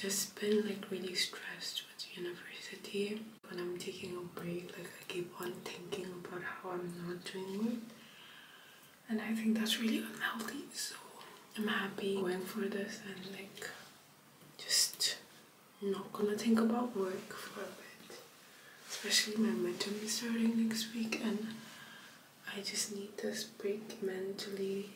just been like really stressed with university. When I'm taking a break, like I keep on thinking about how I'm not doing good. And I think that's really unhealthy. So I'm happy going for this and like just not gonna think about work for a bit. Especially my midterm is starting next week and I just need this break mentally.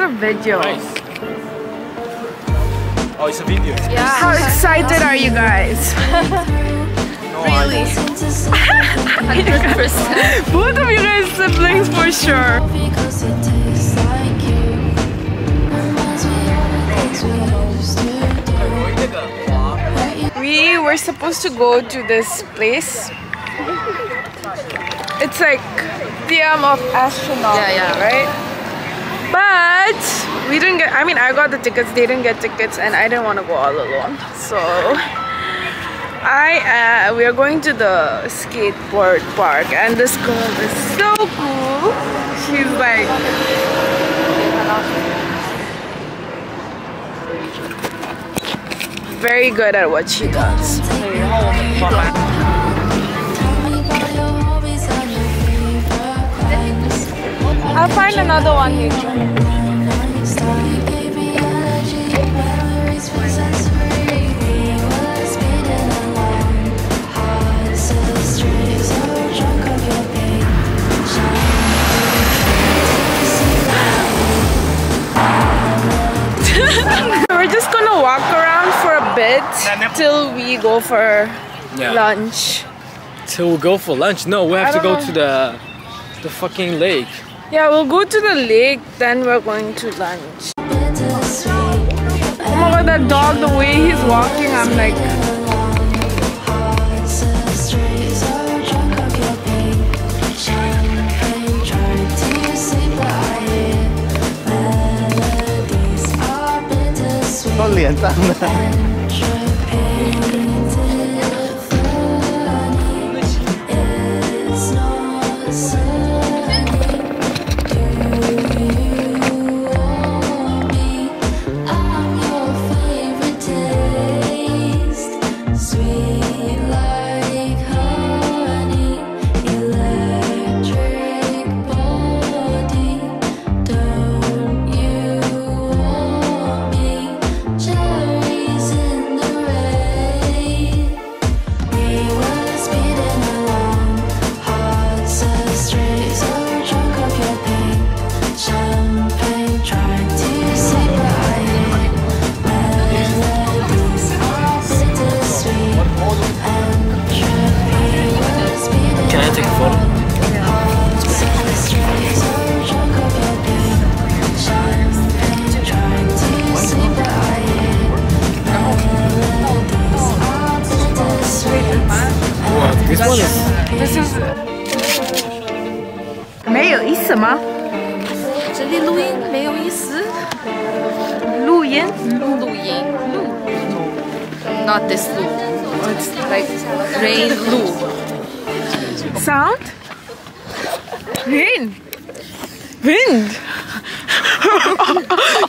A video. Nice. Oh, it's a video. Yeah. How excited are you guys? No, really? Both of you guys siblings for sure. Because it tastes like you. Reminds me of the things we used to do. We were supposed to go to this place. It's like Theum of Astronaut, Yeah, yeah. right? But we didn't get. I mean, I got the tickets. They didn't get tickets, and I didn't want to go all alone. So I uh, we are going to the skateboard park, and this girl is so cool. She's like. Very good at what she does. I'll find another one here. Nice time you gave me energy, memories for sensory. We were speeding along, hearts to the streets, so drunk of your pain. We're just gonna walk around for a bit till we go for Yeah. lunch. Till we go for lunch. No, we have to go know. to the the fucking lake. Yeah, we'll go to the lake, then we're going to lunch. Oh my god, that dog, the way he's walking, I'm like, Hearts Lu Not this Lu. It's like Rain Lu. Sound? Rain. Wind.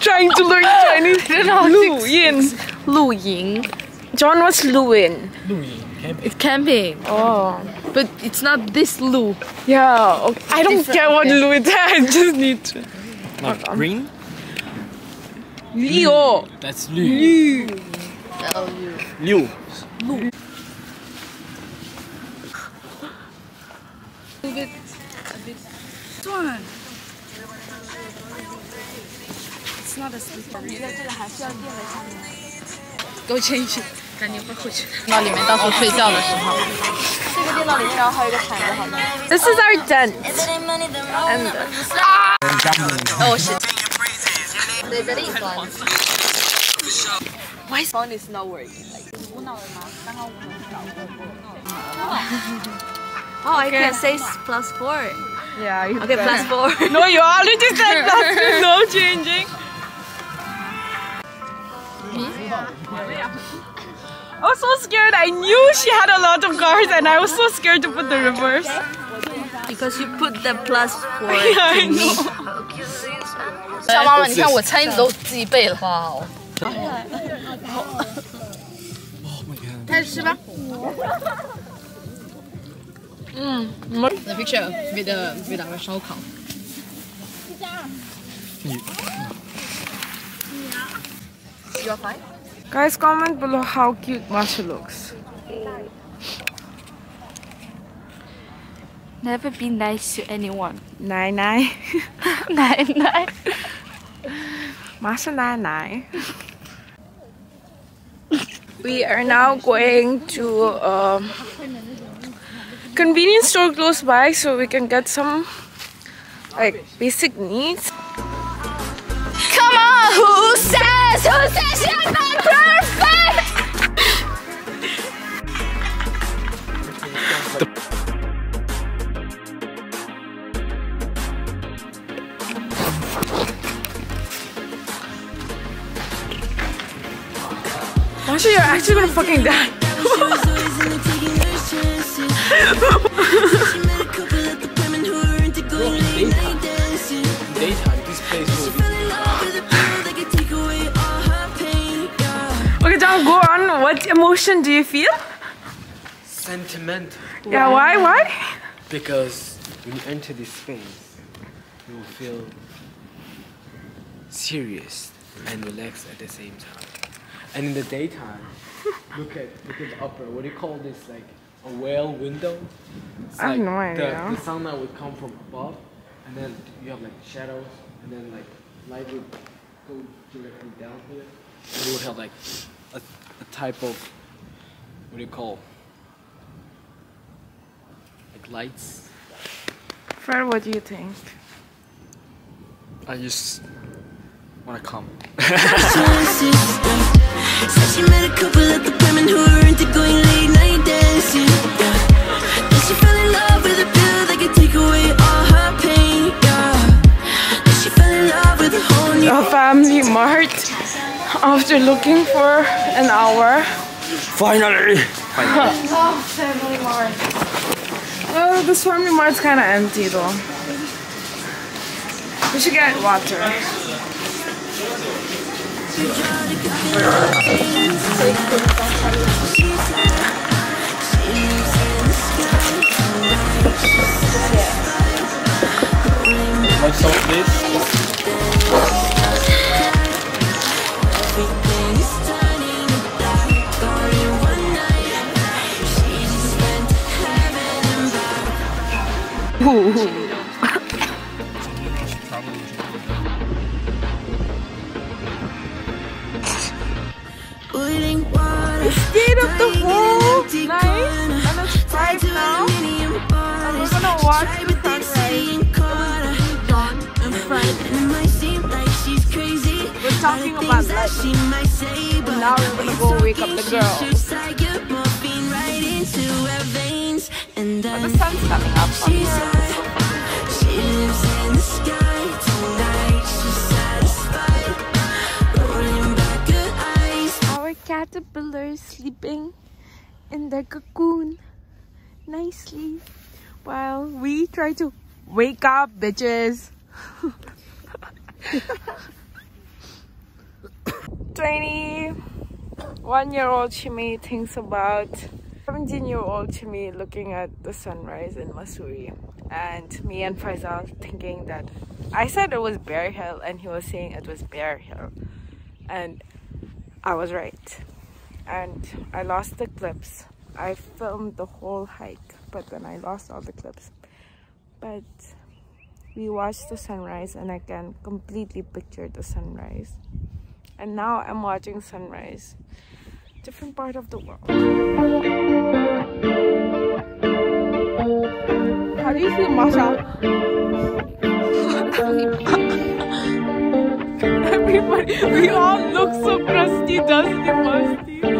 Trying to learn Chinese. Lu Yin. Lu Ying. John was Lu Yin. It's camping. Oh. But it's not this Lu. Yeah. Okay. I don't care what Lu is. I just need to. Green? Leo That's Liu. Liu.给我牵一去，赶紧快回去。到里面到处睡觉的时候， this is our tent and oh shit，my phone is not working Oh, I can say plus four. yeah you Okay, can. plus four. no you already said plus no changing I was so scared. I knew she had a lot of cars and I was so scared to put the reverse. Because you put the four. Yeah, I know. 小妈妈，你看我猜你都自己背了。哇哦！开始吃吧。嗯，The picture with the with our 烧烤。 You are fine. Guys, comment below how cute Masha looks. Never be nice to anyone. Nine nine. nine nine. Masha nine nine. We are now going to a convenience store close by so we can get some like basic needs. Come on, who says? Who says you're not perfect? Masha, you're actually gonna fucking die. Daytime, this place will be. Okay, John, go on. What emotion do you feel? Sentimental. Yeah, why? Why? Because when you enter this space, you will feel serious and relaxed at the same time. And in the daytime, look at look at the upper. What do you call this? Like a whale window. It's I have like no idea. The, the sunlight would come from above, and then you have like shadows, and then like light would go directly down here, and you would have like a, a type of what do you call? Like lights. Fred, what do you think? I just wanna come. Said she met a couple of the women who were into going late night dancing. Yeah. Then she fell in love with a pill that could take away all her pain. Yeah. Then she fell in love with a whole new. A family mart after looking for an hour. Finally! Oh, family mart. Oh, this family mart's kind of empty though. We should get water. Want some of this? Talking about that life. she might say, but Now we're gonna go wake up the girl. Shoots like a morphine right into her veins. And The sun's coming up on she's here. high. She lives in the sky tonight. She's satisfied. Rolling back her eyes. Our caterpillars sleeping in their cocoon nicely while we try to wake up, bitches. 21 year old Chimi thinks about 17 year old Chimi looking at the sunrise in Mussoorie, and me and Faisal thinking that I said it was Bear Hill, and he was saying it was Bear Hill, and I was right. And I lost the clips. I filmed the whole hike, but then I lost all the clips. But we watched the sunrise, and I can completely picture the sunrise. And now I'm watching sunrise, different part of the world. How do you feel, Masha? Everybody, we all look so crusty, dusty, musty.